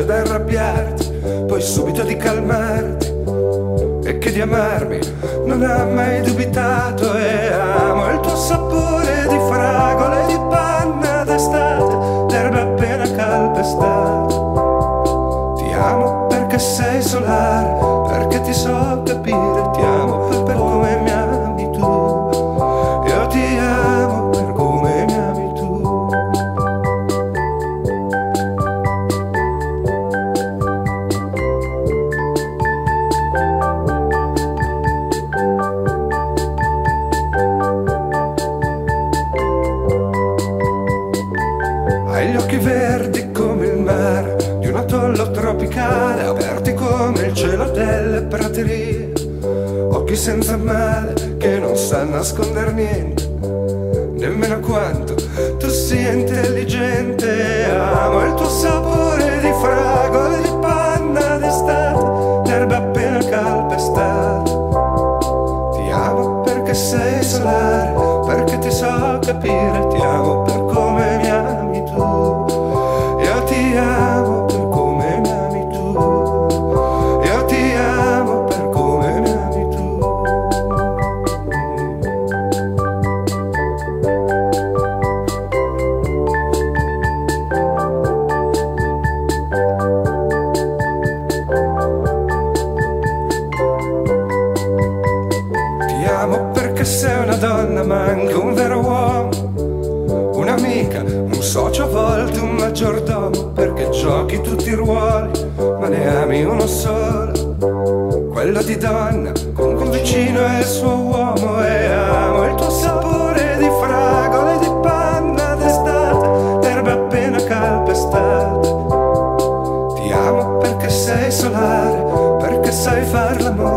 ad arrabbiarti, poi subito di calmarti e che di amarmi non ha mai dubitato e amo il tuo sapore di fragole di panna d'estate, l'erba appena calpestata. Ti amo perché sei solare, verdi come il mare di un atollo tropicale, aperti come il cielo delle praterie. Occhi senza male che non sanno nascondere niente, nemmeno quanto tu sia intelligente. Amo il tuo sapore di fragole, di panna d'estate, l'erba appena calpestata. Ti amo perché sei solare, perché ti so capire, ti amo maggiordomo, perché giochi tutti i ruoli, ma ne ami uno solo. Quello di donna, con cui vicino è il suo uomo e amo il tuo sapore di fragole, di panna d'estate, l'erba appena calpestata. Ti amo perché sei solare, perché sai far l'amore.